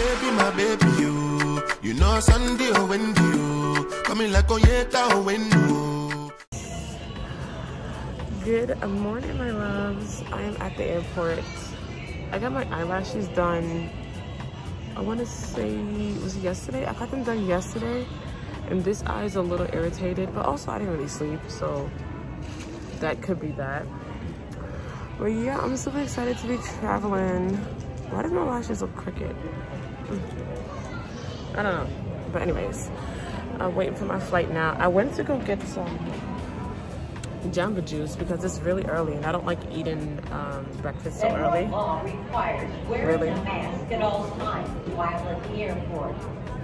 baby, my baby, you. You know Sunday oh, or Wendy, you. Coming like or oh, Wendy. Good morning, my loves. I am at the airport. I got my eyelashes done. I want to say, was it yesterday? I got them done yesterday. And this eye is a little irritated, but also I didn't really sleep, so that could be that. But yeah, I'm super excited to be traveling. Why does my lashes look crooked? I don't know. But anyways, I'm waiting for my flight now. I went to go get some Jamba Juice because it's really early and I don't like eating um, breakfast so early. law requires wearing Really? a mask at all times while at the airport.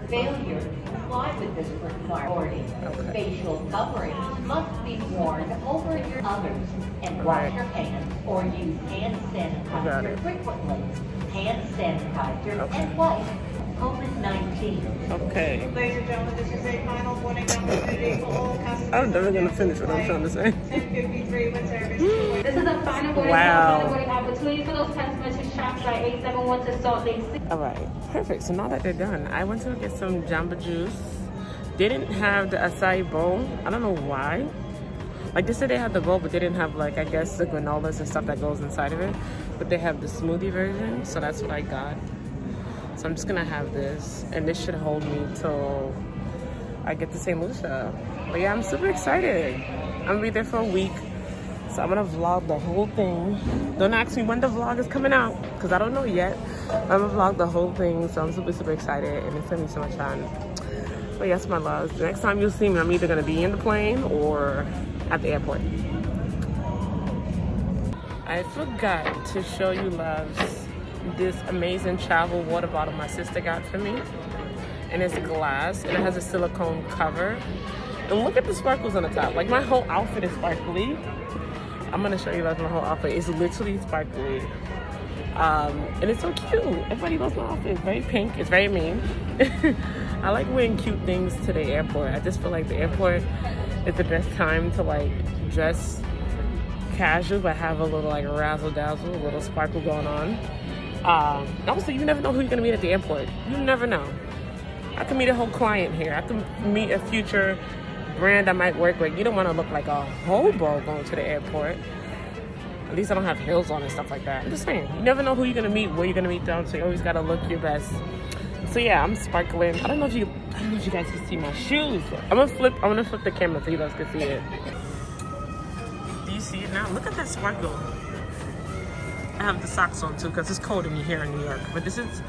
Failure to comply with this requirement. Okay. Facial coverings must be worn over your others and wash your hands or use hand sanitizer frequently. Hand sanitizer Okay. and wipe COVID-19. Okay. Ladies and gentlemen, this is a final warning opportunity for all customers. I'm never gonna finish what I'm trying to say. 1053 with service. This is a final warning, Wow. final warning opportunity for those customers who shop by 871 to Salt Lake City. All right, perfect. So now that they're done, I went to get some Jamba Juice. They didn't have the acai bowl. I don't know why. Like they said they had the bowl, but they didn't have like, I guess the granolas and stuff that goes inside of it. But they have the smoothie version, so that's what I got. So I'm just gonna have this, and this should hold me till I get to St. Lucia. But yeah, I'm super excited. I'm gonna be there for a week. So I'm gonna vlog the whole thing. Don't ask me when the vlog is coming out, because I don't know yet. I'm gonna vlog the whole thing, so I'm super, super excited, and it's gonna be so much fun. But yes, my loves, the next time you'll see me, I'm either gonna be in the plane or at the airport. I forgot to show you loves this amazing travel water bottle my sister got for me. And it's glass and it has a silicone cover. And look at the sparkles on the top. Like my whole outfit is sparkly. I'm gonna show you guys my whole outfit. It's literally sparkly. Um, and it's so cute. Everybody loves my outfit. It's very pink. It's very mean. I like wearing cute things to the airport. I just feel like the airport is the best time to like dress casual but have a little like razzle dazzle, a little sparkle going on. Um, also, you never know who you're gonna meet at the airport. You never know. I can meet a whole client here. I can meet a future brand I might work with. You don't want to look like a hobo going to the airport. At least I don't have heels on and stuff like that. I'm just saying, you never know who you're gonna meet, where you're gonna meet them, so you always gotta look your best. So yeah, I'm sparkling. I don't know if you, I don't know if you guys can see my shoes. I'm gonna flip, I'm gonna flip the camera so you guys can see it. Do you see it now? Look at that sparkle. I have the socks on too because it's cold in here in New York. But this is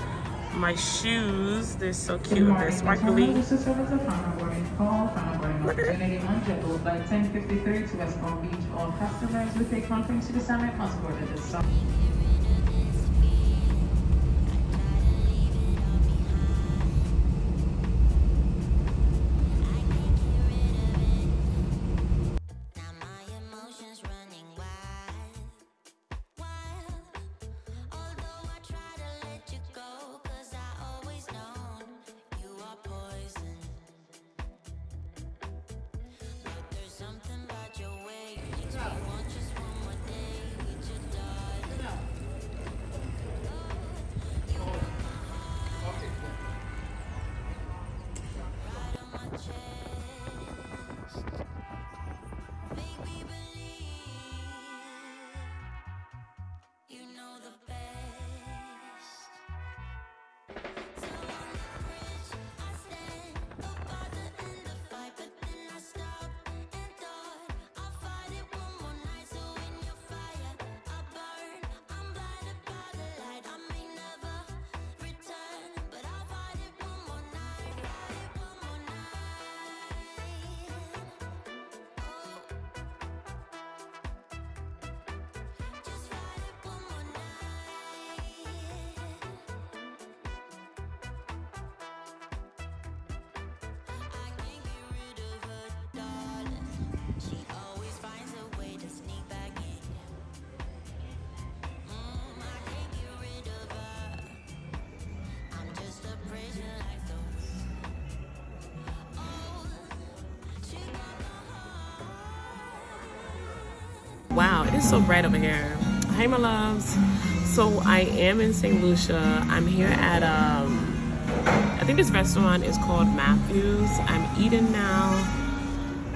my shoes. They're so cute. They're sparkly. This is service of final warning call, final warning Look at it. opportunity on JetBlue by 1053 to West Palm Beach. All customers with a conference to the summit must board at this stop. Wow, it is so bright over here. Hey, my loves. So I am in St. Lucia. I'm here at um I think this restaurant is called Matthews. I'm eating now.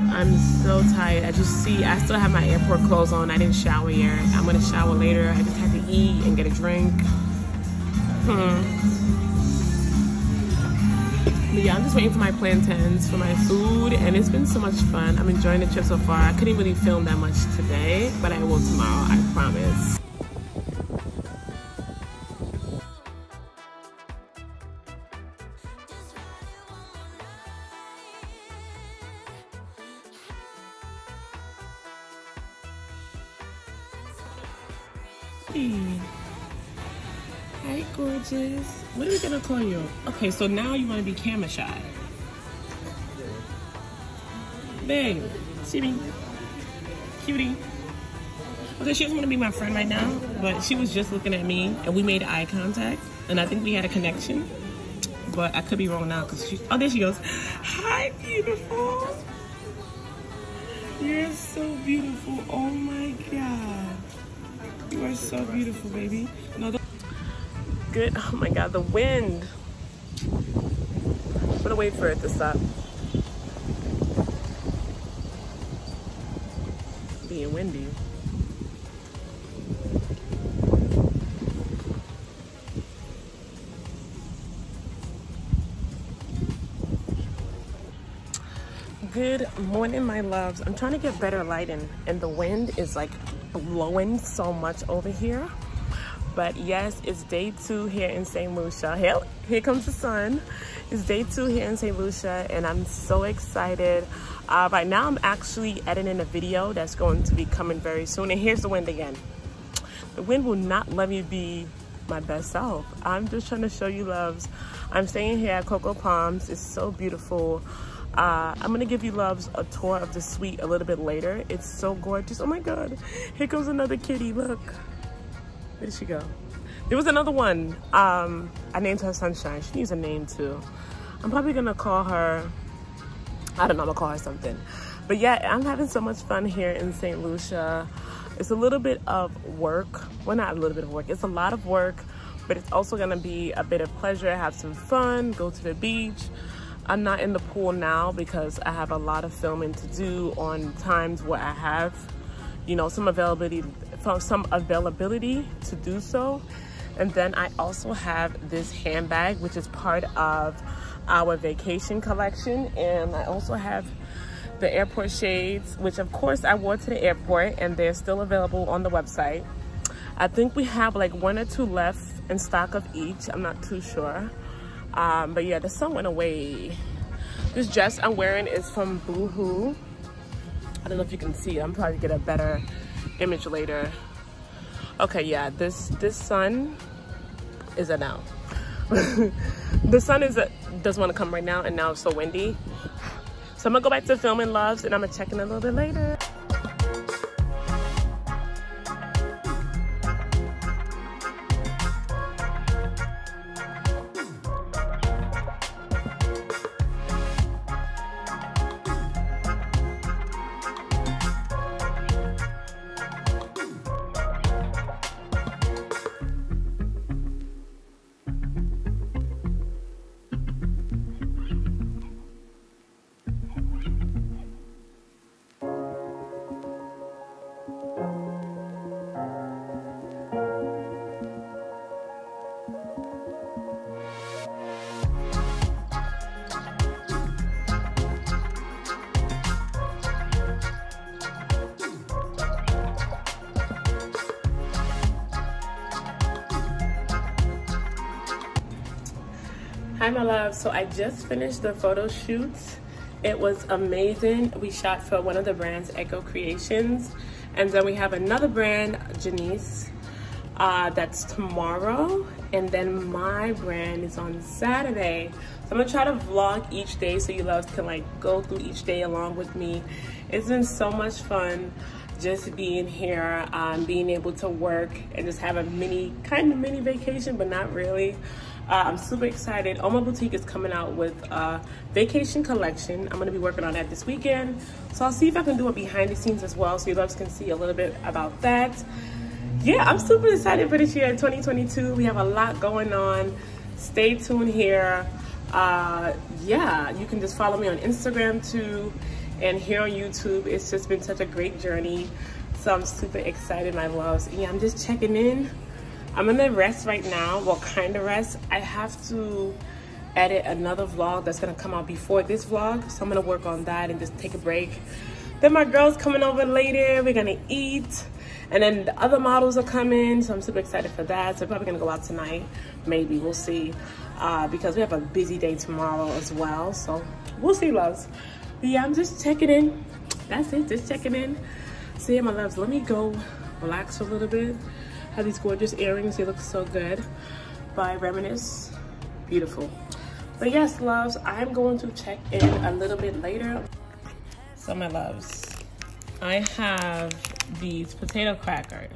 I'm so tired. I just see I still have my airport clothes on. I didn't shower yet. I'm gonna shower later. I just had to eat and get a drink. Hmm. But yeah, I'm just waiting for my plantains for my food, and it's been so much fun. I'm enjoying the trip so far. I couldn't really film that much today, but I will tomorrow, I promise. Okay, so now you wanna be camera shy. Babe, see me? Cutie. Okay, she doesn't wanna be my friend right now, but she was just looking at me and we made eye contact and I think we had a connection. But I could be wrong now because she, oh, there she goes. Hi, beautiful. You're so beautiful. Oh my God. You are so beautiful, baby. No, good. Oh my God, the wind. I'm gonna wait for it to stop. Being windy. Good morning, my loves. I'm trying to get better lighting, and the wind is like blowing so much over here. But yes, it's day two here in St. Lucia. Here, here comes the sun. It's day two here in St. Lucia, and I'm so excited. Uh, right now, I'm actually editing a video that's going to be coming very soon. And here's the wind again. The wind will not let me be my best self. I'm just trying to show you loves. I'm staying here at Coco Palms. It's so beautiful. Uh, I'm gonna give you loves a tour of the suite a little bit later. It's so gorgeous. Oh my God, here comes another kitty, look. Where did she go? There was another one. Um, I named her Sunshine. She needs a name too. I'm probably gonna call her, I don't know, I'm gonna call her something. But yeah, I'm having so much fun here in St. Lucia. It's a little bit of work. Well, not a little bit of work. It's a lot of work, but it's also gonna be a bit of pleasure, have some fun, go to the beach. I'm not in the pool now because I have a lot of filming to do on times where I have, you know, some availability, some availability to do so. And then I also have this handbag, which is part of our vacation collection. And I also have the airport shades, which of course I wore to the airport and they're still available on the website. I think we have like one or two left in stock of each. I'm not too sure. Um, but yeah, the sun went away. This dress I'm wearing is from Boohoo. I don't know if you can see. I'm probably get a better image later. Okay, yeah, this this sun is a no. the sun is a, doesn't want to come right now, and now it's so windy. So I'm gonna go back to filming loves, and I'm gonna check in a little bit later. Hi, my love. So I just finished the photo shoot. It was amazing. We shot for one of the brands, Echo Creations. And then we have another brand, Janice, uh, that's tomorrow. And then my brand is on Saturday. So I'm gonna try to vlog each day so you loves can like go through each day along with me. It's been so much fun just being here, um, being able to work and just have a mini, kind of mini vacation, but not really. Uh, I'm super excited. Oma Boutique is coming out with a vacation collection. I'm gonna be working on that this weekend. So I'll see if I can do a behind the scenes as well so you loves can see a little bit about that. yeah, I'm super excited for this year 2022. We have a lot going on. Stay tuned here. Uh, yeah, you can just follow me on Instagram too and here on YouTube. It's just been such a great journey. So I'm super excited, my loves. Yeah, I'm just checking in. I'm gonna rest right now. Well, kind of rest. I have to edit another vlog that's gonna come out before this vlog. So I'm gonna work on that and just take a break. Then my girl's coming over later. We're gonna eat. And then the other models are coming. So I'm super excited for that. So probably gonna go out tonight. Maybe, we'll see. Uh, because we have a busy day tomorrow as well. So we'll see, loves. But yeah, I'm just checking in. That's it, just checking in. See my loves, let me go relax for a little bit. Have these gorgeous earrings, they look so good. By Reminisce, beautiful. But yes, loves, I'm going to check in a little bit later. So my loves, I have these potato crackers.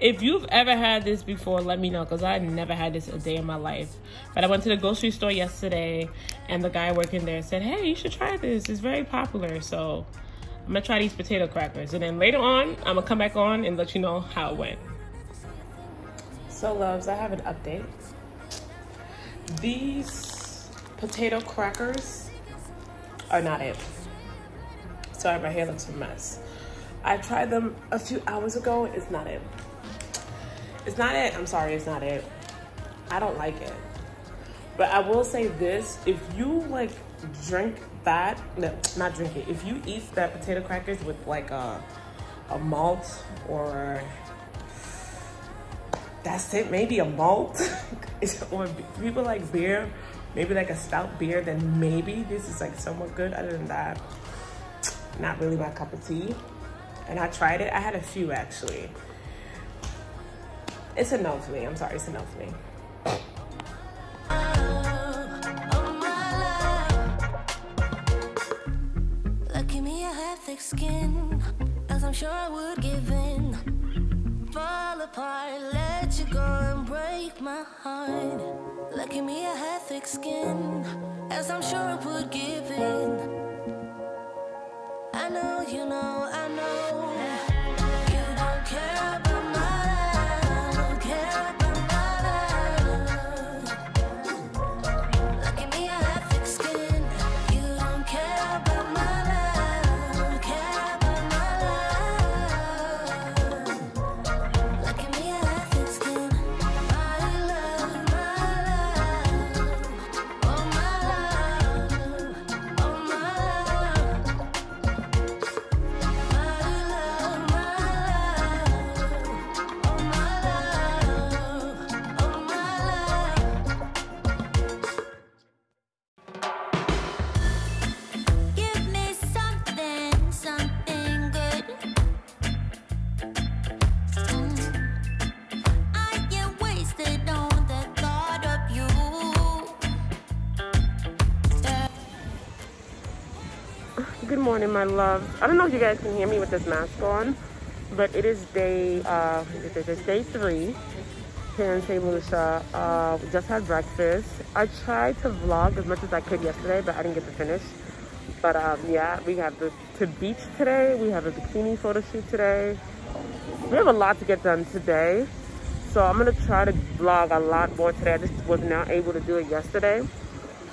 If you've ever had this before, let me know because I never had this a day in my life. But I went to the grocery store yesterday and the guy working there said, hey, you should try this. It's very popular. So I'm gonna try these potato crackers. And then later on, I'm gonna come back on and let you know how it went. So loves, I have an update. These potato crackers are not it. Sorry, my hair looks a mess. I tried them a few hours ago. It's not it. It's not it. I'm sorry, it's not it. I don't like it. But I will say this, if you like drink that, no, not drink it. If you eat that potato crackers with like a, a malt or that's it, maybe a malt or people like beer, maybe like a stout beer, then maybe this is like somewhat good. Other than that, not really my cup of tea. And I tried it, I had a few actually. It's a no for me, I'm sorry, it's a no for me. Skin, as I'm sure I would give in. Fall apart, break my heart. Lucky me, I have thick skin, as I'm sure I would give in. I know, you know, I know. Morning, my loves. I don't know if you guys can hear me with this mask on, but it is day, uh, it is day three here in St. Lucia. Uh, we just had breakfast. I tried to vlog as much as I could yesterday, but I didn't get to finish. But um, yeah, we have the to beach today. We have a bikini photo shoot today. We have a lot to get done today. So I'm gonna try to vlog a lot more today. I just was not able to do it yesterday.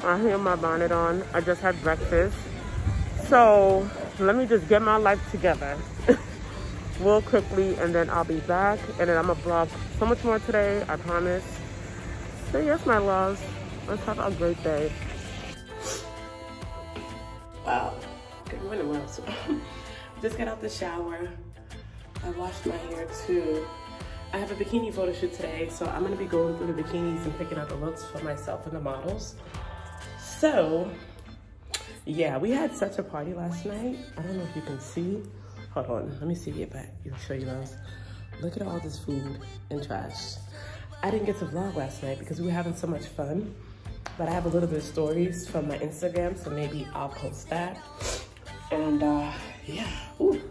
I have my bonnet on. I just had breakfast. So let me just get my life together real quickly and then I'll be back and then I'm gonna vlog so much more today, I promise. So yes, my loves, let's have a great day. Wow, good morning, loves. just got out the shower. I washed my hair too. I have a bikini photo shoot today, so I'm gonna be going through the bikinis and picking out the looks for myself and the models. So, yeah, we had such a party last night. I don't know if you can see. Hold on, let me see it back. I'll show you guys. Look at all this food and trash. I didn't get to vlog last night because we were having so much fun. But I have a little bit of stories from my Instagram, so maybe I'll post that. And uh, yeah, ooh,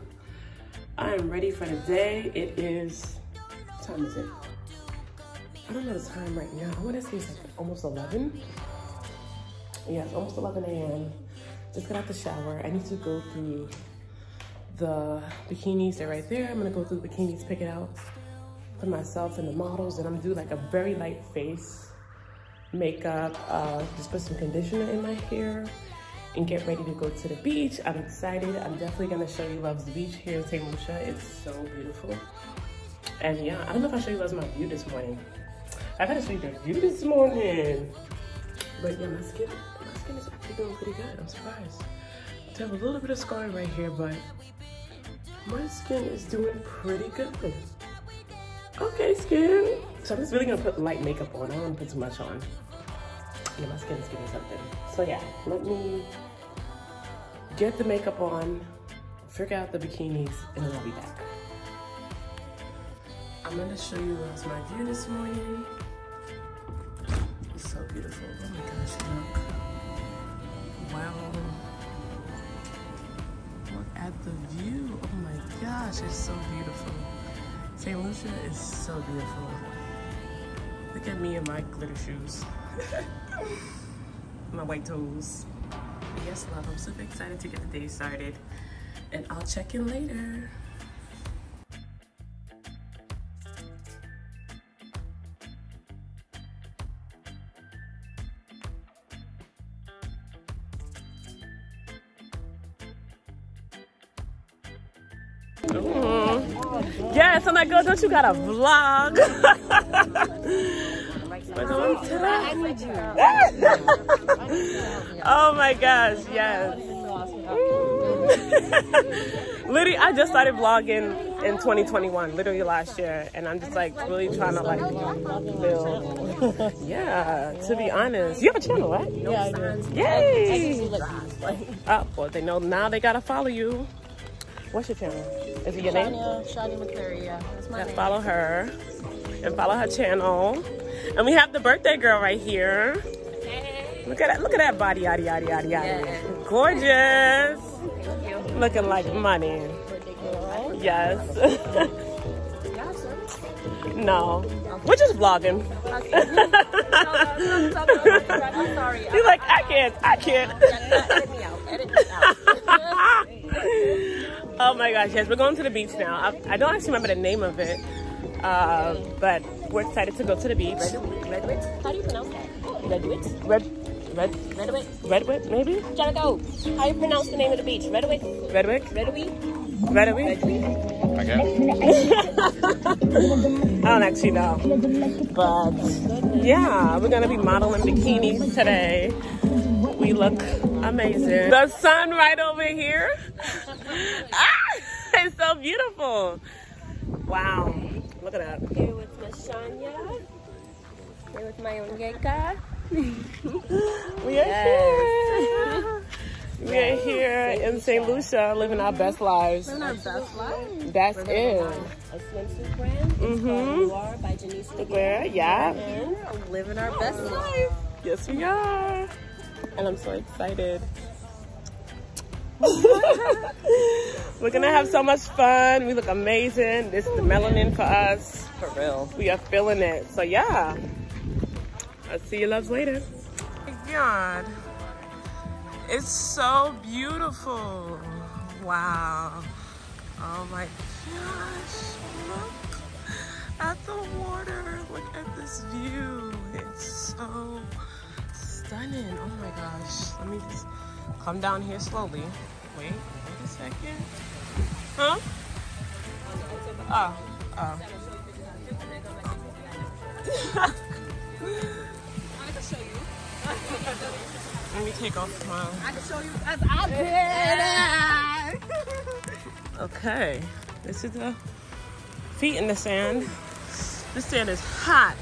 I am ready for the day. It is, what time is it? I don't know the time right now. I want to say it's almost 11. Yeah, it's almost 11 a.m. Just got out the shower. I need to go through the bikinis. They're right there. I'm gonna go through the bikinis, pick it out for myself and the models, and I'm gonna do like a very light face makeup, uh, just put some conditioner in my hair and get ready to go to the beach. I'm excited. I'm definitely gonna show you Love's the Beach here in St. It's so beautiful. And yeah, I don't know if I show you Love's my view this morning. I gotta show you the view this morning. But yeah, my skin, my skin is actually doing pretty good. I'm surprised. I have a little bit of scarring right here, but my skin is doing pretty good. Okay, skin. So I'm just really gonna put light makeup on. I don't wanna put too much on. Yeah, my skin is giving something. So yeah, let me get the makeup on, figure out the bikinis, and then I'll be back. I'm gonna show you what's my view this morning. It's so beautiful. Oh my gosh, look. At the view. Oh my gosh, it's so beautiful. St. Lucia is so beautiful. Look at me in my glitter shoes. my white toes. Yes, love, I'm super excited to get the day started. And I'll check in later. I'm like, girl, don't you got a vlog? Oh my gosh, yes. literally, I just started vlogging in 2021, literally last year, and I'm just like really trying to like build. Yeah, to be honest, you have a channel, right? Yeah, I do. Yay! Oh, well, they know now they gotta follow you. What's your channel? Is it your name? Shania, Shania yeah. That's my Yeah, name. follow her and follow her channel. And we have the birthday girl right here. Look at that! Look at that body, yada yada yada yada. Gorgeous. Thank you. Looking like money. Yes. no, we're just vlogging. I'm sorry. You're like, I can't, I can't. Edit me out. Edit me out. oh my gosh, yes, we're going to the beach now. I, I don't actually remember the name of it, uh, but we're excited to go to the beach. Redwood? How do you pronounce that? Redwood? Red, red, Redwood? Redwood, maybe? Jericho, how do you pronounce the name of the beach? Redwood? Redwick, Redwood? Redwick. I guess. I don't actually know, but yeah, we're gonna be modeling bikinis today. We look amazing. The sun right over here. ah, it's so beautiful. Wow, look at that. Here with Miss Shania. Here with my Onyeka. We are here. We are here in St. Lucia living our best lives. Living our best life. That's it. A swimsuit brand. It's Mhm. called Noir by Janice Where? Yeah. Living our best life. Yes, we are. And I'm so excited. We're gonna have so much fun. We look amazing. This is the melanin for us. For real. We are feeling it. So yeah. I'll see you loves later. Oh my God. It's so beautiful. Wow. Oh my gosh. Look at the water. Look at this view. It's so stunning. Oh my gosh. Let me just come down here slowly. Wait, wait a second. Huh? Oh, oh. Let me take off my. I can show you as I did. Okay, this is the feet in the sand. This sand is hot.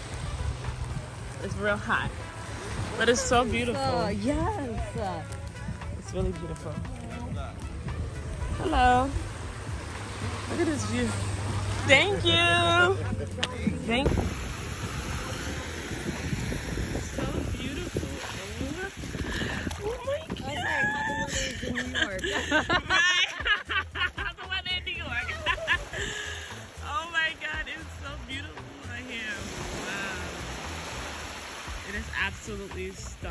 It's real hot, but it's so beautiful. Oh, yes. It's really beautiful. Hello. Look at this view. Thank you. Thank you. So beautiful. Oh my god.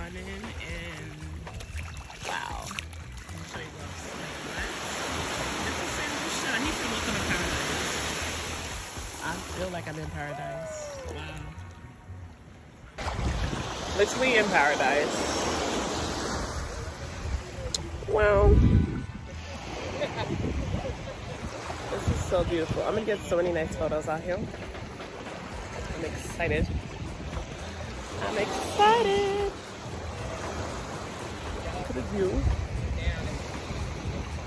stunning and wow. I'll show you what I'm saying, right? This is St. Lucia. He's from Welcome to Paradise. I feel like I'm in paradise. Wow. Literally in paradise. Wow. this is so beautiful. I'm gonna get so many nice photos out here. I'm excited. I'm excited. Look the view.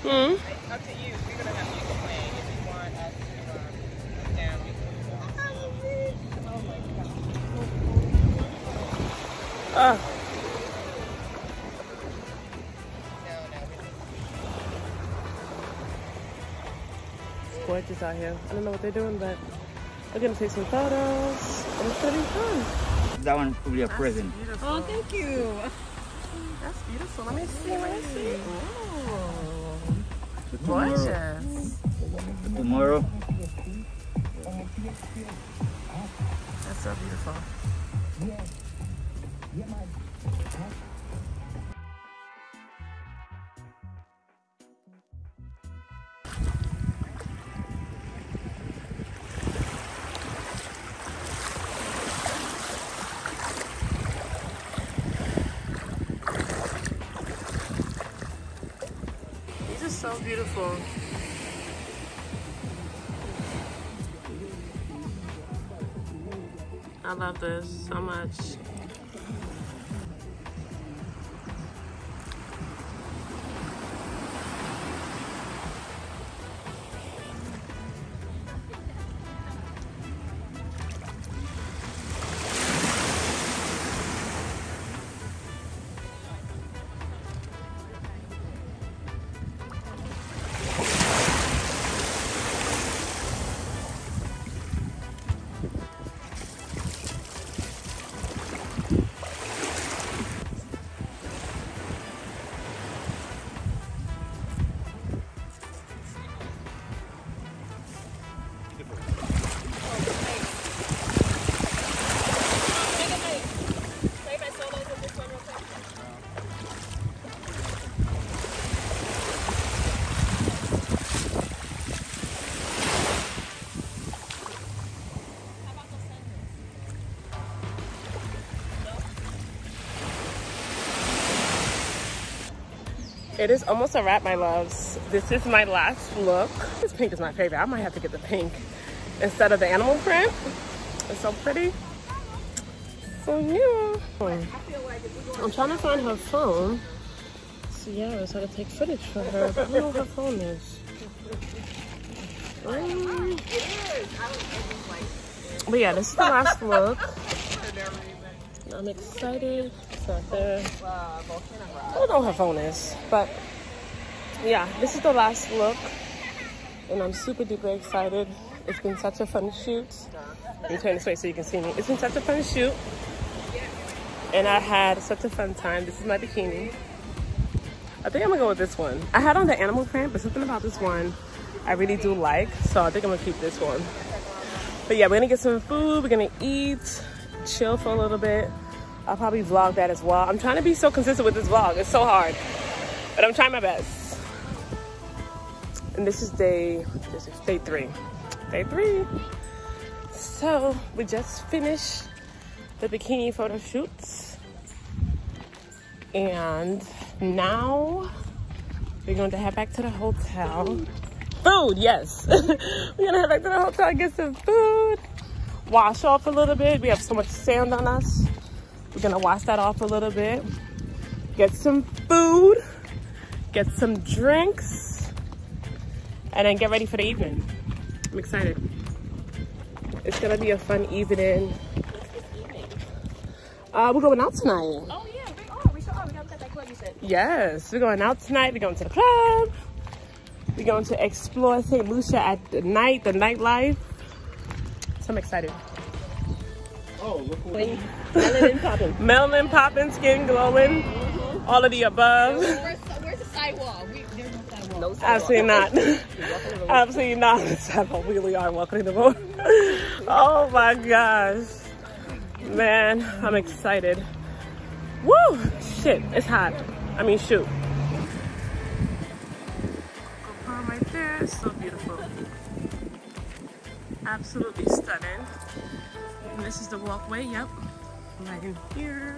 Hmm. Up to you. We're gonna have music playing if you want us to um, down. Ah. It's gorgeous out here. I don't know what they're doing, but we're gonna take some photos. And it's gonna be fun. That one will be a present. Beautiful. Oh, thank you. That's beautiful. Let me see. Let me see. Ooh. Gorgeous. Tomorrow, That's so beautiful. Beautiful. I love this so much. It is almost a wrap, my loves. This is my last look. This pink is my favorite. I might have to get the pink instead of the animal print. It's so pretty. So yeah. I'm trying to find her phone. So yeah, I was I to take footage for her. I don't know what her phone is. Um, but yeah, this is the last look. I'm excited. It's out there. I don't know what her phone is, but yeah, this is the last look, and I'm super duper excited. It's been such a fun shoot. Let me turn this way so you can see me. It's been such a fun shoot, and I had such a fun time. This is my bikini. I think I'm gonna go with this one. I had on the animal print, but something about this one I really do like, so I think I'm gonna keep this one. But yeah, we're gonna get some food. We're gonna eat, chill for a little bit. I'll probably vlog that as well. I'm trying to be so consistent with this vlog. It's so hard, but I'm trying my best. And this is day, this is day three. Day three. So we just finished the bikini photo shoots. And now we're going to head back to the hotel. Food, yes. we're gonna head back to the hotel and get some food. Wash off a little bit. We have so much sand on us. We're gonna wash that off a little bit. Get some food. Get some drinks. And then get ready for the evening. I'm excited. It's gonna be a fun evening. Uh, we're going out tonight. Oh, yeah. We are. We sure are. We gotta look at that club you said. Yes, we're going out tonight. We're going to the club. We're going to explore St. Lucia at the night, the nightlife. So I'm excited. oh look Melanin popping. Melanin popping, skin glowing, all of the above. Where's, where's the sidewall? We, there's no sidewall. No Absolutely not. Absolutely not. Sidewalk. We really are welcoming the road. Oh my gosh. Man, I'm excited. Woo! Shit, it's hot. I mean, shoot. Right there. It's so beautiful. Absolutely stunning. And this is the walkway, yep. Right in here.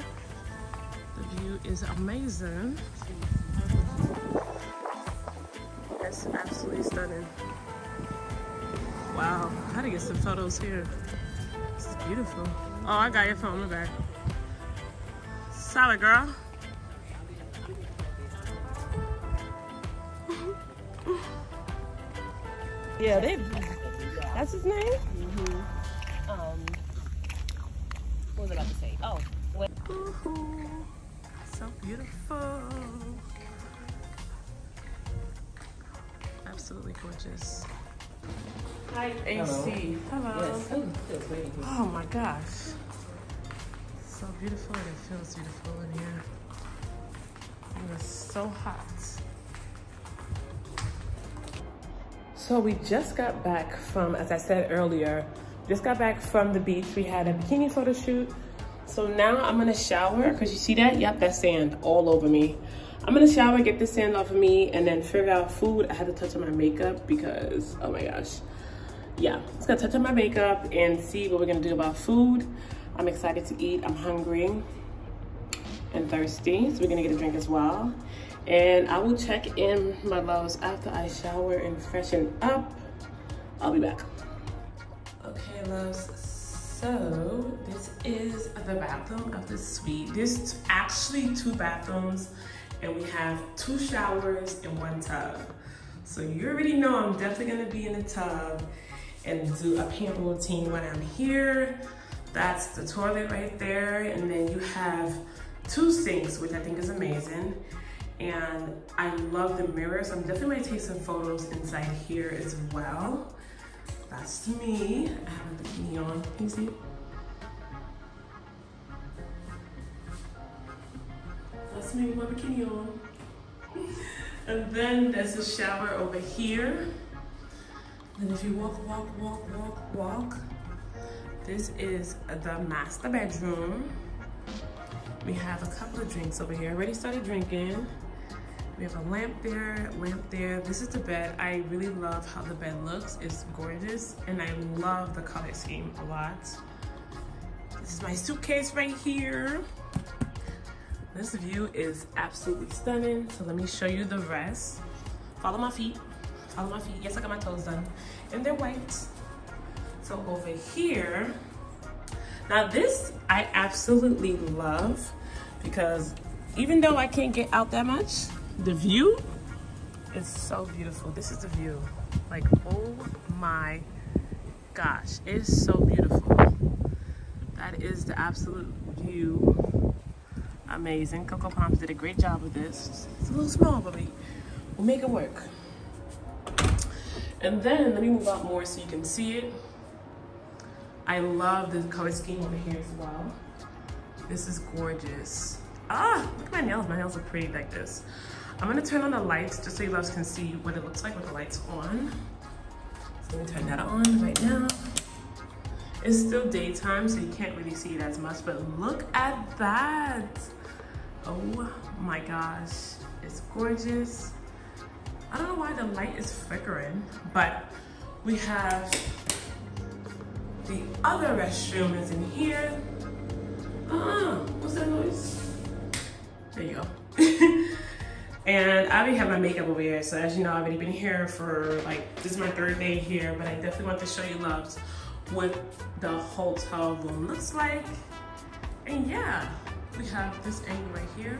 The view is amazing. It's absolutely stunning. Wow, I had to get some photos here. This is beautiful. Oh, I got your phone, my bad. Solid girl. yeah, they. That's his name. Um, what was I about to say? Oh, what? Ooh, so beautiful. Absolutely gorgeous. Hi, AC. Hello. Oh my gosh. So beautiful and it feels beautiful in here. It is so hot. So we just got back from, as I said earlier, just got back from the beach. We had a bikini photo shoot. So now I'm gonna shower, cause you see that? Yep, that sand all over me. I'm gonna shower, get the sand off of me, and then figure out food. I had to touch on my makeup because, oh my gosh. Yeah, just gonna touch on my makeup and see what we're gonna do about food. I'm excited to eat, I'm hungry and thirsty, so we're gonna get a drink as well. And I will check in, my loves, after I shower and freshen up. I'll be back. Okay, loves, so this is the bathroom of the suite. There's actually two bathrooms and we have two showers and one tub. So you already know I'm definitely gonna be in the tub and do a pamper routine when I'm here. That's the toilet right there. And then you have two sinks, which I think is amazing. And I love the mirrors. I'm definitely gonna take some photos inside here as well. That's me. I have a bikini on. Can you see? That's me with my bikini on. And then there's a shower over here. And if you walk, walk, walk, walk, walk, this is the master bedroom. We have a couple of drinks over here. Already started drinking. We have a lamp there, lamp there. This is the bed. I really love how the bed looks. It's gorgeous. And I love the color scheme a lot. This is my suitcase right here. This view is absolutely stunning. So let me show you the rest. Follow my feet, follow my feet. Yes, I got my toes done. And they're white. So over here, now this I absolutely love because even though I can't get out that much, the view is so beautiful. This is the view. Like, oh my gosh, it's so beautiful. That is the absolute view. Amazing. Coco Palms did a great job with this. It's a little small, but we, we'll make it work. And then, let me move out more so you can see it. I love the color scheme over here as well. This is gorgeous. Ah, look at my nails. My nails are pretty like this. I'm gonna turn on the lights just so you guys can see what it looks like with the lights on. So let me turn that on right now. It's still daytime, so you can't really see it as much, but look at that. Oh my gosh, it's gorgeous. I don't know why the light is flickering, but we have the other restroom is in here. Ah, what's that noise? There you go. and I already have my makeup over here. So as you know, I've already been here for like, this is my third day here, but I definitely want to show you loves what the hotel room looks like. And yeah, we have this angle right here.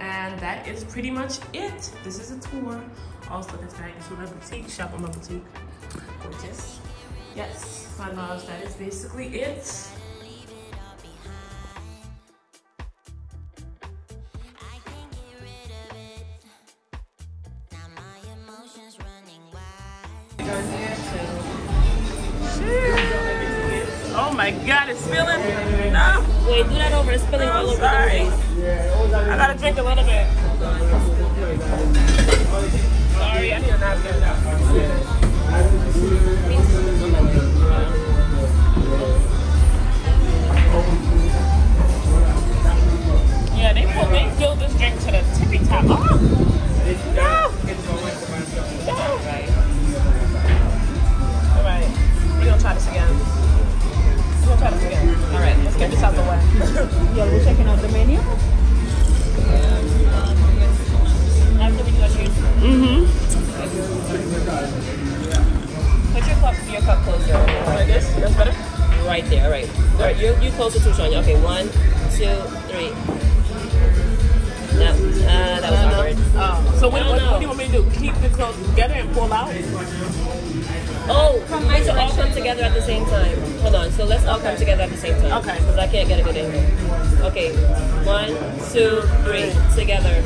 And that is pretty much it. This is a tour. Also, this bag is from my boutique, shop Oma boutique. Gorgeous. Yes, my loves, that is basically it. Spilling. No. Wait, do that over. It's spilling all over sorry. the place. I gotta drink a little bit. Sorry, I need a napkin. Yeah, they put they filled this drink to the tippy top. Oh! No! No! Alright. We're we'll try to forget. All right, let's get this out of the way. yeah, we're checking out the menu. After we do our cheers. Mm-hmm. Put your cup, your cup closer. Like this? That's better? Right there, all right. All right, you you closer to Sonya. Okay, one, two, three. No, uh, that was uh, awkward. Oh. So what, what, what do you want me to do? Keep it close, together and pull out? Oh, we should all come together at the same time. Hold on, so let's all come together at the same time. Okay. Because I can't get a good angle. Okay, one, two, three, together.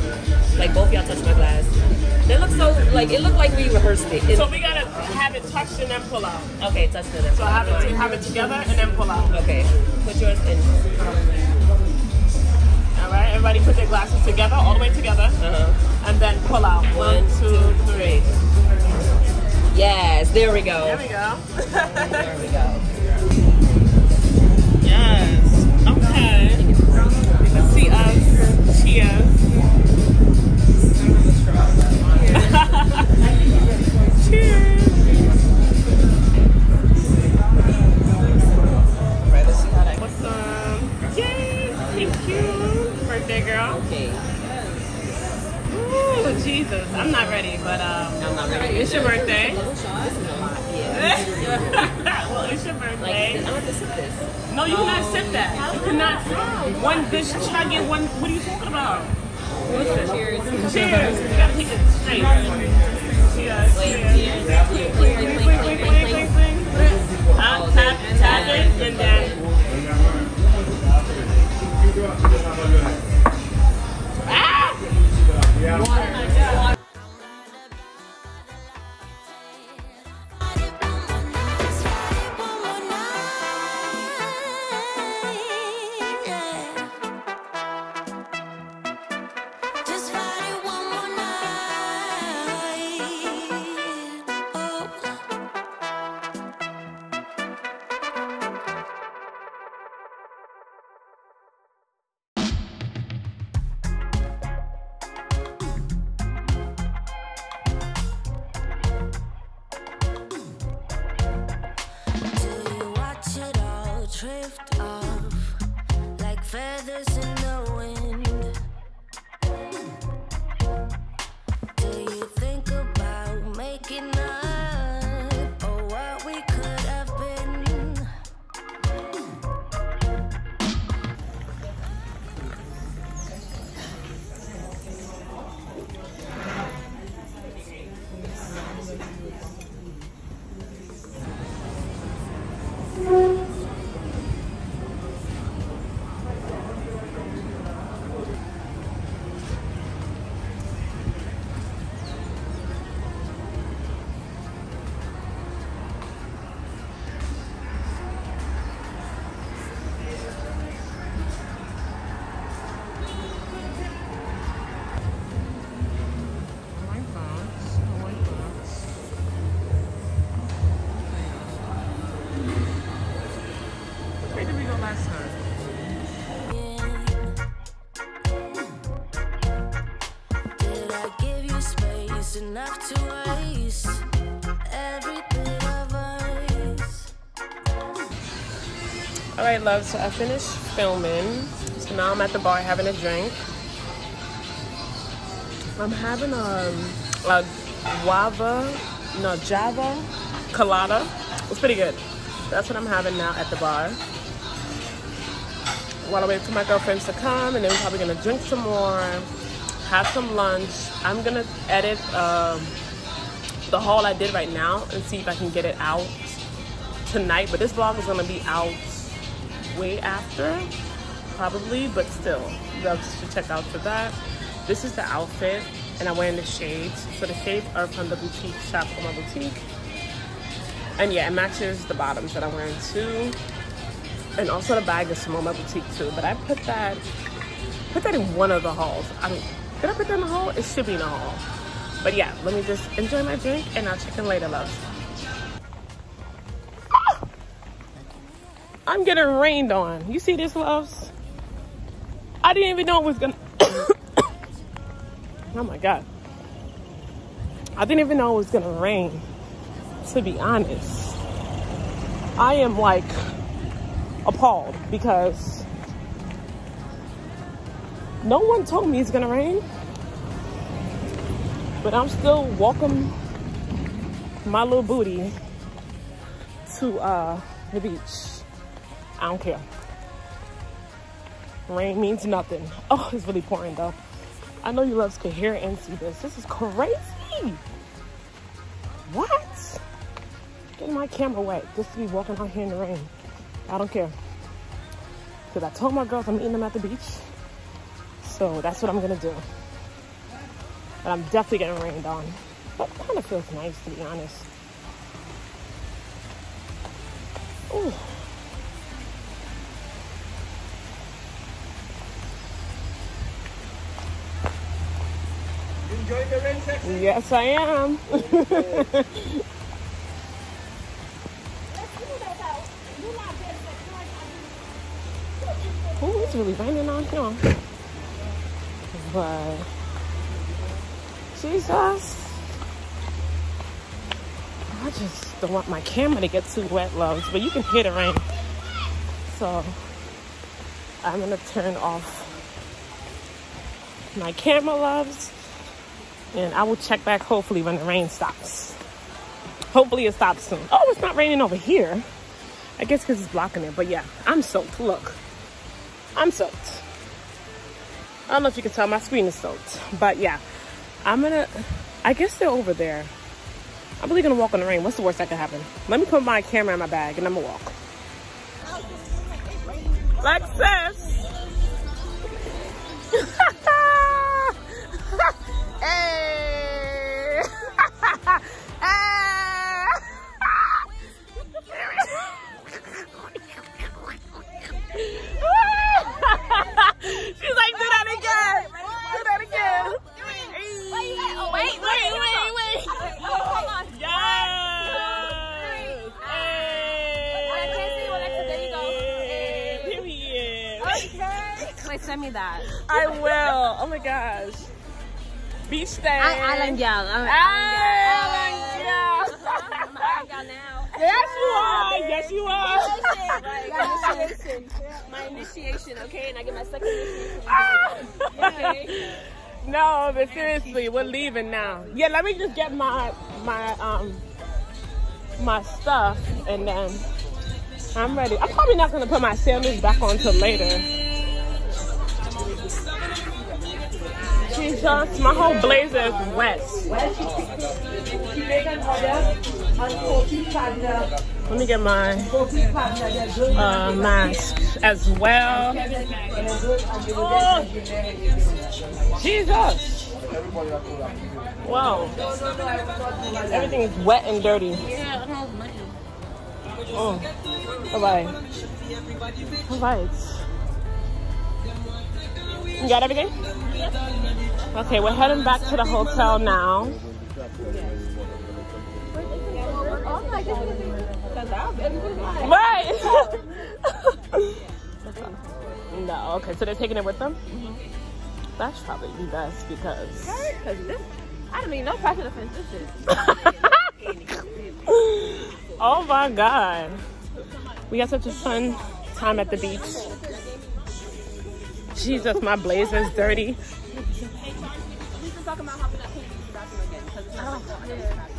Like both y'all touch my glass. They look so, like, it looked like we rehearsed it. It- So we gotta have it touched and then pull out. okay, touch it. then. So have it have it together and then pull out. Okay, put yours in. All right, everybody put their glasses together, all the way together, Uh-huh. and then pull out. One, two, three. Yes, there we go. There we go. There we go. yes. Okay. Let's see us. Cheers. Cheers. Jesus. I'm not ready, but um, not ready. it's your birthday. Well, it's your Like, birthday. I'm gonna sip this. No, you cannot sip that. You cannot. One dish chugging, one. What are you talking about? Listen. Cheers. Cheers. You gotta take it straight. Cheers. Uh, tap, tap it, and then. Ah! Just love. So I finished filming. So now I'm at the bar having a drink. I'm having a, a guava, no Java colada. It's pretty good. That's what I'm having now at the bar. While I wait for my girlfriends to come, and then we're probably gonna drink some more, have some lunch. I'm gonna edit um, the haul I did right now and see if I can get it out tonight. But this vlog is gonna be out way after, probably, but still, guys should check out for that. This is the outfit, and I'm wearing the shades. So the shades are from the boutique shop from my boutique. And yeah, it matches the bottoms that I'm wearing too. And also the bag is from my boutique too. But I put that put that in one of the hauls. I don't, did I put that in the haul? It should be in the haul. But yeah, let me just enjoy my drink and I'll check in later, loves. I'm getting rained on. You see this, loves? I didn't even know it was gonna. oh my god. I didn't even know it was gonna rain. To be honest, I am like appalled because No one told me it's gonna rain. But I'm still walking my little booty to uh, the beach. I don't care. Rain means nothing. Oh, it's really pouring though. I know you loves could hear and see this. This is crazy. What? Getting my camera wet just to be walking out here in the rain. I don't care. Because I told my girls I'm meeting them at the beach. So that's what I'm gonna do. But I'm definitely getting rained on. But kind of feels nice to be honest. Ooh. Enjoying the rain section? Yes, I am. oh, it's really raining on here. But Jesus. I just don't want my camera to get too wet, loves. But you can hear the rain. So I'm gonna turn off my camera, loves. And I will check back hopefully when the rain stops. Hopefully it stops soon. Oh, it's not raining over here. I guess because it's blocking it. But yeah, I'm soaked. Look. I'm soaked. I don't know if you can tell my screen is soaked. But yeah, I'm gonna, I guess they're over there. I'm really gonna walk in the rain. What's the worst that could happen? Let me put my camera in my bag and I'm gonna walk. Like sis. Me that. I will. Oh my gosh. Beach day. I, Island gal. I'm Island gal. I'm an island gal now. Yes, you are. Yes, you are. My initiation. My initiation, okay? And I get my second initiation. Okay. No, but seriously, we're leaving now. Yeah, let me just get my my um my stuff and then I'm ready. I'm probably not gonna put my sandals back on till later. Jesus, my whole blazer is wet. Let me get my uh, mask as well. Oh, Jesus. Wow. Everything is wet and dirty. Oh. Right. All right. You got everything? Okay, we're heading back to the hotel now. Right. no, okay, so they're taking it with them? Mm-hmm. That's probably the best because. Because this, I don't even know passive defense this is. oh my god. We had such a fun time at the beach. Jesus, my blazer's dirty. We can talk about hopping up to use the bathroom again. Because it's not oh, my fault.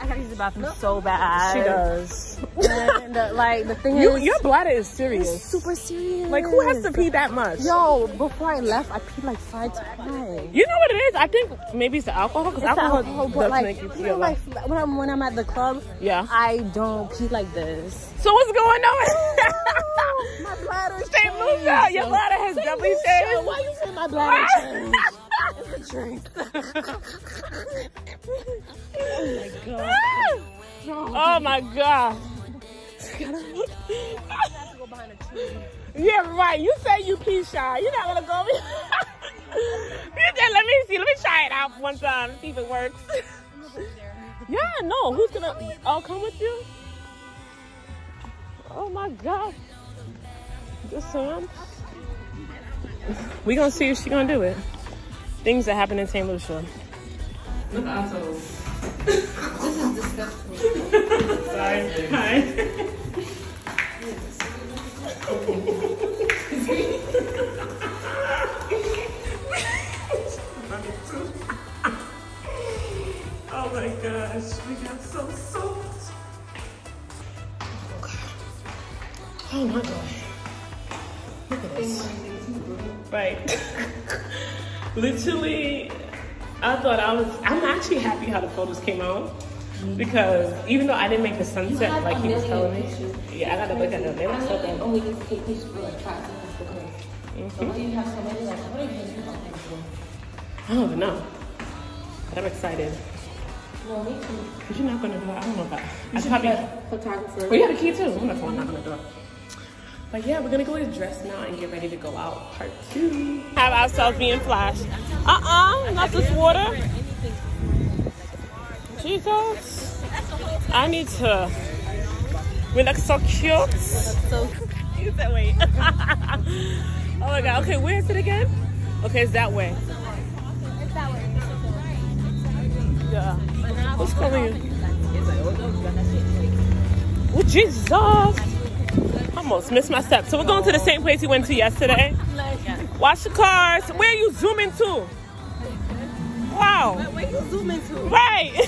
I gotta use the bathroom so bad. She does. And the, like the thing You, is, your bladder is serious. super serious. Like, who has to pee that much? Yo, before I left, I peed like five times. You know what it is? I think maybe it's the alcohol because It's the alcohol, alcohol, does like, make you you know, a like when I'm when I'm at the club, Yeah. I don't pee like this. So what's going on? My bladder St. Lucia, your bladder has definitely changed. Why you say my bladder changed? It's a drink. oh my god. yeah, right. You say you pee shy. You're not gonna go. you said, let me see. Let me try it out one time. See if it works. yeah, no. Who's gonna? I'll come with you. Oh my god. Just Sam. We gonna see if she gonna do it things that happen in St. Lucia. Look at this is disgusting. Sorry. Hi. oh my gosh, we got so soaked. Oh my god. Look at this. Right. Literally, I thought I was, I'm actually happy how the photos came out. Because even though I didn't make the sunset like he was telling me, yeah, I gotta look at them. They look so good. only to take pictures for like five seconds because the way you have so many, like, what are you about for? I don't know. But I'm excited. No, me too. But you're not gonna do it. I don't know I. You I should probably. be a photographer. Well, you have a key too. I'm not going. Not gonna do it. But yeah, we're gonna go get dressed now and get ready to go out. Part two. Have ourselves being flashed. Uh-uh, not this water. Jesus. I need to. We look so cute. So cute that way. oh my god. Okay, where is it again? Okay, it's that way. It's that way. Yeah. What's calling you? Oh, Jesus. Almost missed my step. So we're going to the same place we went to yesterday. Watch the cars. Where are you zooming to? Wow. Where you zooming to? Right. you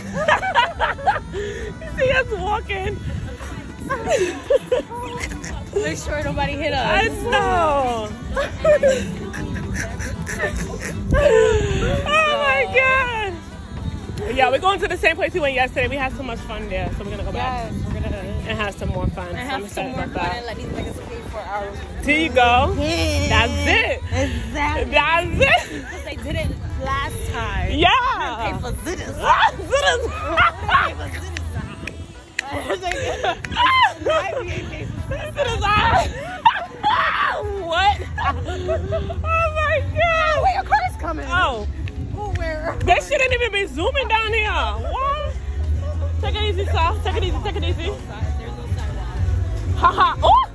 see us walking. Make sure nobody hit us. I know. oh my god. Yeah, we're going to the same place we went yesterday. We had so much fun there, so we're gonna go back Yes, and have some more fun. and So I'm have some excited more fun that. and let these niggas pay for our. Here you go. That's it. Exactly. That's it. Because they did it last time. Yeah. Pay for zitters. what? Oh my god! Wait, your car is coming. Oh, Oh, where? they shouldn't even be zooming down here. What? Take it easy, sir. Take it easy. Take it easy. Haha. Oh!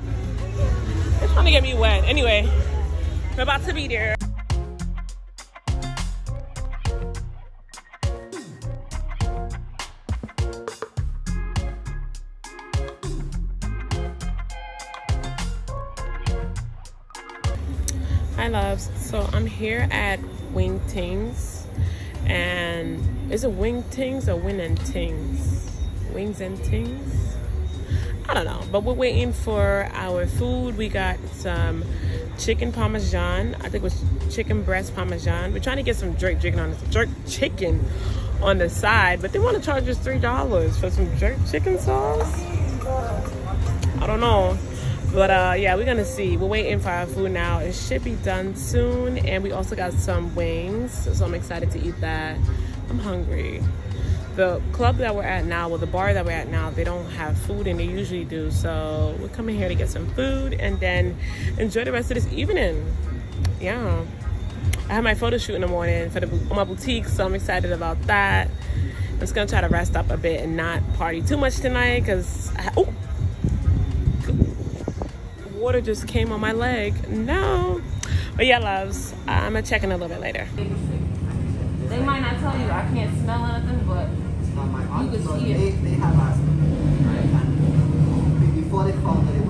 They're trying to get me wet. Anyway, we're about to be there. Hi loves. So I'm here at Wing Tings and is it Wing Tings or Win and Tings? Wings and Tings? I don't know, but we're waiting for our food. We got some chicken parmesan. I think it was chicken breast parmesan. We're trying to get some jerk chicken on the jerk chicken on the side, but they want to charge us three dollars for some jerk chicken sauce. I don't know. But uh, yeah, we're gonna see. We're waiting for our food now. It should be done soon. And we also got some wings. So I'm excited to eat that. I'm hungry. The club that we're at now, well, the bar that we're at now, they don't have food and they usually do. So we're coming here to get some food and then enjoy the rest of this evening. Yeah. I have my photo shoot in the morning for the my boutique, so I'm excited about that. I'm just gonna try to rest up a bit and not party too much tonight because oh, water just came on my leg. No. But yeah, loves, I'm gonna check in a little bit later. They might not tell you I can't smell anything, but you can see it. they have asked me, right? And before they found that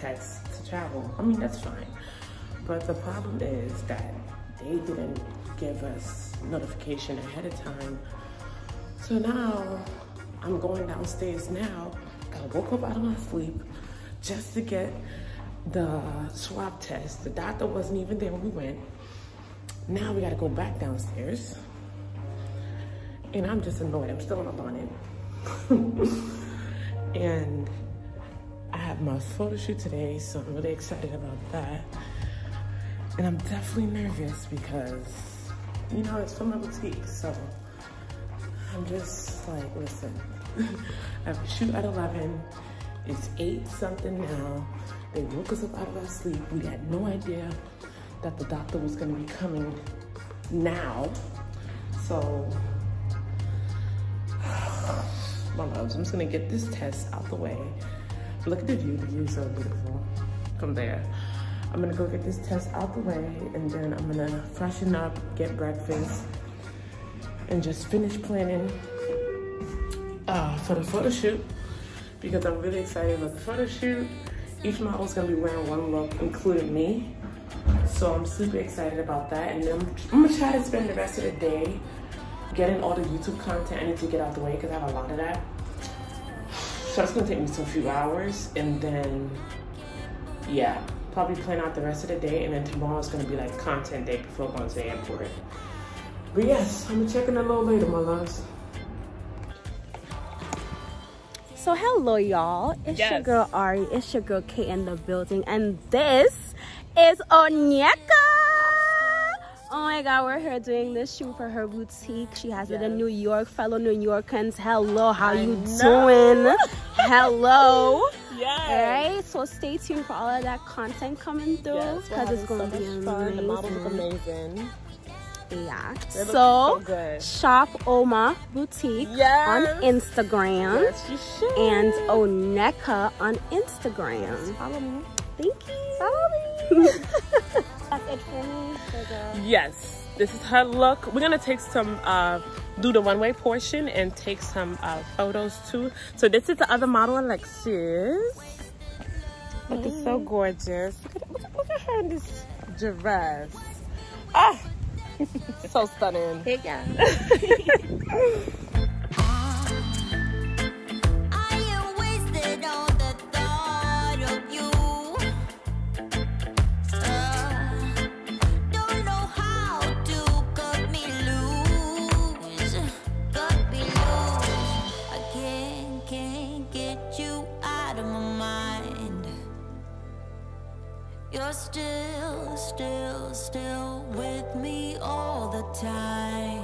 to travel. I mean, that's fine. But the problem is that they didn't give us notification ahead of time. So now, I'm going downstairs now. I woke up out of my sleep just to get the swab test. The doctor wasn't even there when we went. Now we gotta go back downstairs. And I'm just annoyed. I'm still up on it. and My photo shoot today, so I'm really excited about that. And I'm definitely nervous because, you know, it's from my boutique, so I'm just like, listen, I have a shoot at 11. It's 8 something now. They woke us up out of our sleep. We had no idea that the doctor was gonna be coming now. So, my loves, I'm just gonna get this test out the way. Look at the view, the view is so beautiful from there. I'm gonna go get this test out the way and then I'm gonna freshen up, get breakfast, and just finish planning uh, for the photo shoot because I'm really excited about the photo shoot. Each model is gonna be wearing one look, including me. So I'm super excited about that. And then I'm, I'm gonna try to spend the rest of the day getting all the YouTube content I need to get out the way because I have a lot of that. So it's gonna take me some few hours and then, yeah, probably plan out the rest of the day. And then tomorrow tomorrow's gonna be like content day before going to the airport. But yes, I'm gonna check in a little later, my loves. So hello y'all, it's your girl Ari, it's your girl Kate in the building, and this is Onyeka. Oh my god, we're here doing this shoot for her boutique. She has it in New York. Fellow New Yorkers, hello, how you doing? hello. Yes. Alright, so stay tuned for all of that content coming through Yes, because it's gonna so be much fun. The models look amazing. amazing. Yeah. So, so good. shop Oma Boutique Yes. on Instagram Yes, and Onyeka on Instagram. Follow me. Thank you. Follow me. That's it for me. Yes, this is her look. We're gonna take some, uh, do the one-way portion and take some uh, photos too. So this is the other model, Alexis. Looking so gorgeous. Look at, look, at- look at her in this dress. Ah, so stunning. Hey guys. You're still, still, still with me all the time.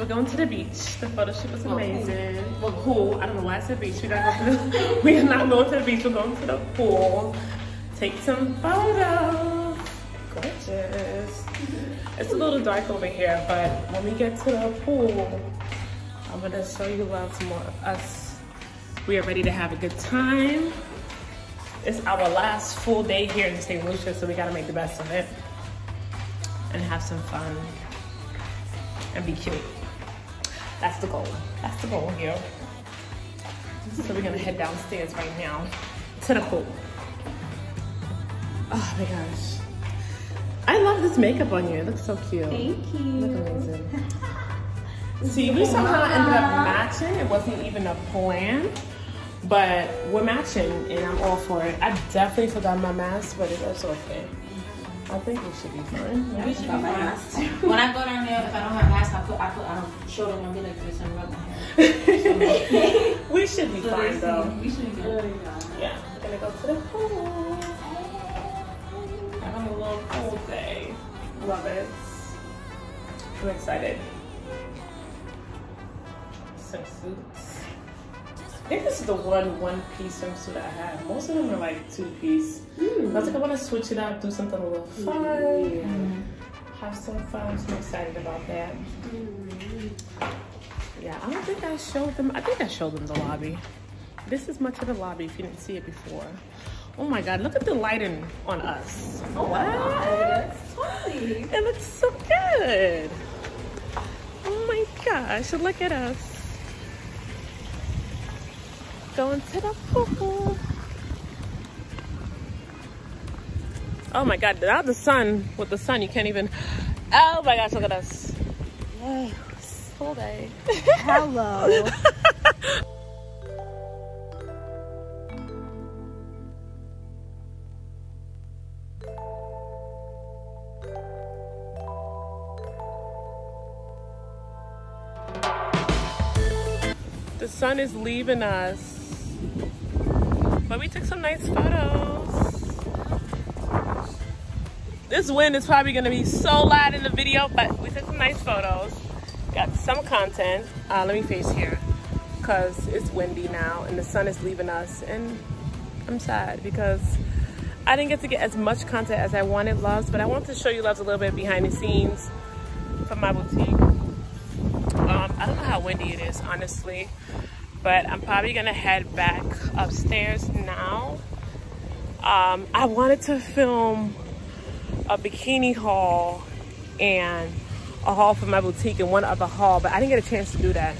We're going to the beach. The photo shoot was amazing. Well, pool. I don't know why I said beach. We're not going to the, we're not going to the beach. We're going to the pool. Take some photos. Gorgeous. It's a little dark over here, but when we get to the pool, I'm gonna show you lots more of us. We are ready to have a good time. It's our last full day here in St. Lucia, so we gotta make the best of it and have some fun and be cute. That's the goal. That's the goal here. So we're gonna head downstairs right now to the pool. Oh my gosh. I love this makeup on you. It looks so cute. Thank you. Look amazing. See, we somehow ended up matching. It wasn't even a plan, but we're matching and I'm all for it. I definitely forgot my mask, but it's okay. I think we should be fine. We should be fine. When I go down there, if I don't have mask, I put, I put, I don't show them. I'll be like this and rub my hair. we should be So fine though. We should be good. Yeah, we're gonna go to the pool. Having a little pool day. Love it. I'm excited. Some suits. I think this is the one one piece swimsuit I have. Most of them are like two piece. Hmm. I was like, I want to switch it up, do something a little hmm. fun, hmm. have some fun. So I'm excited about that. Yeah, I don't think I showed them. I think I showed them the lobby. This is much of the lobby if you didn't see it before. Oh my God, look at the lighting on us. Oh wow. It looks so good. Oh my gosh, look at us. Going to the pool. Oh my God, now the sun, with the sun, you can't even, oh my gosh, look at us. Yay, full day. Hello. The sun is leaving us. But we took some nice photos. This wind is probably gonna be so loud in the video, but we took some nice photos. Got some content. Uh, let me face here, because it's windy now and the sun is leaving us. And I'm sad because I didn't get to get as much content as I wanted, loves, but I want to show you loves a little bit behind the scenes from my boutique. Um, I don't know how windy it is, honestly, but I'm probably gonna head back upstairs now. Um, I wanted to film a bikini haul and a haul for my boutique and one other haul, but I didn't get a chance to do that.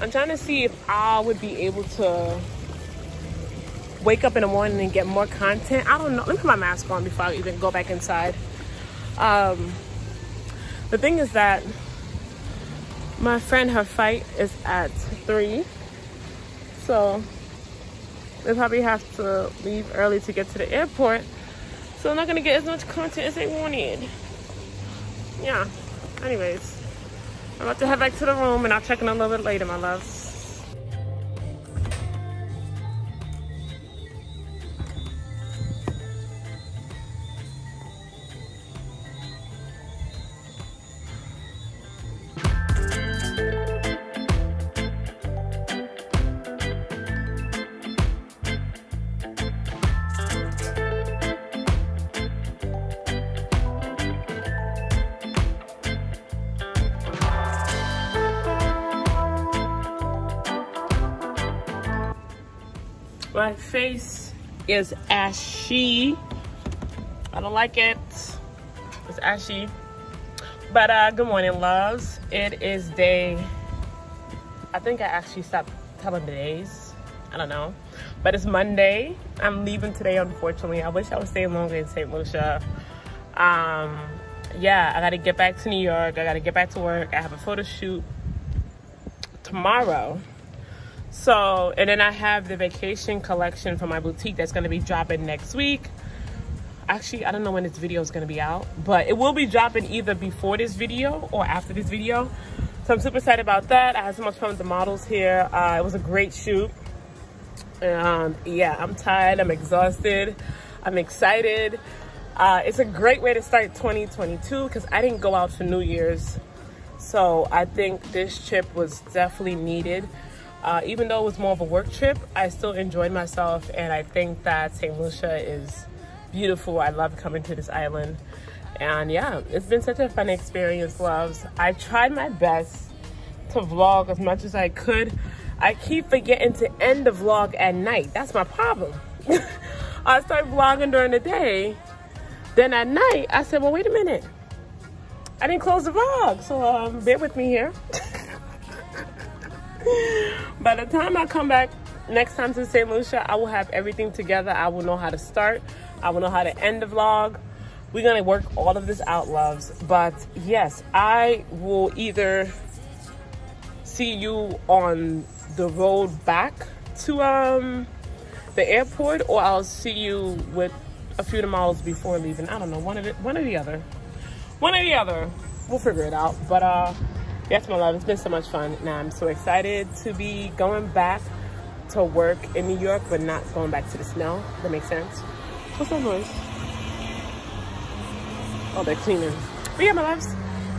I'm trying to see if I would be able to wake up in the morning and get more content. I don't know. Let me put my mask on before I even go back inside. Um, the thing is that my friend, her fight is at three. So they probably have to leave early to get to the airport. So I'm not gonna get as much content as they wanted. Yeah. Anyways, I'm about to head back to the room and I'll check in a little bit later, my loves. My face is ashy. I don't like it. It's ashy. But uh, good morning, loves. It is day. I think I actually stopped telling the days. I don't know. But it's Monday. I'm leaving today, unfortunately. I wish I was staying longer in St. Lucia. Um, yeah, I gotta get back to New York. I gotta get back to work. I have a photo shoot tomorrow. So, and then I have the vacation collection for my boutique that's gonna be dropping next week. Actually, I don't know when this video is gonna be out, but it will be dropping either before this video or after this video. So I'm super excited about that. I had so much fun with the models here. Uh, it was a great shoot. Um, yeah, I'm tired, I'm exhausted, I'm excited. Uh, it's a great way to start 2022 because I didn't go out for New Year's So I think this trip was definitely needed. Uh, even though it was more of a work trip, I still enjoyed myself, and I think that St. Lucia is beautiful. I love coming to this island. And yeah, it's been such a fun experience, loves. I tried my best to vlog as much as I could. I keep forgetting to end the vlog at night. That's my problem. I start vlogging during the day. Then at night, I said, well, wait a minute. I didn't close the vlog, so um, bear with me here. By the time I come back next time to St. Lucia, I will have everything together. I will know how to start. I will know how to end the vlog. We're gonna work all of this out, loves. But yes, I will either see you on the road back to um the airport or I'll see you with a few models before leaving. I don't know, one of it, one or the other. One or the other. We'll figure it out. But uh yes, my love, it's been so much fun. Now I'm so excited to be going back to work in New York, but not going back to the snow. That makes sense. What's that noise? Oh, they're cleaning. But yeah, my loves,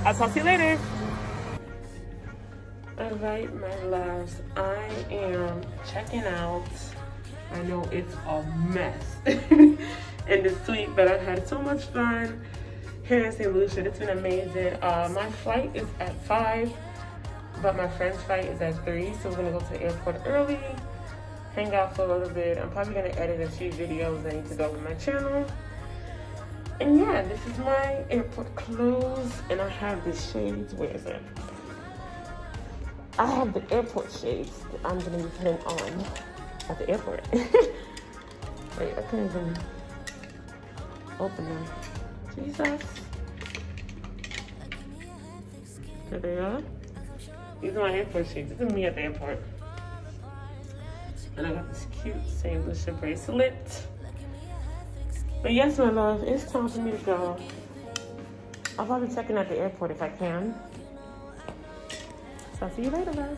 I'll talk to you later. All right, my loves, I am checking out. I know it's a mess in the suite, but I've had so much fun here in St. Lucia. It's been amazing. Uh, my flight is at five, but my friend's flight is at three, so we're gonna go to the airport early, hang out for a little bit. I'm probably gonna edit a few videos I need to go with my channel. And yeah, this is my airport clothes, and I have the shades. Where is it? I have the airport shades that I'm gonna be putting on at the airport. Wait, I can't even open them. Jesus. There they are. These are my airport shades. This is me at the airport. And I got this cute St. Lucia bracelet. But yes, my love, it's time for me to go. I'll probably check in at the airport if I can. So I'll see you later, guys.